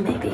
maybe.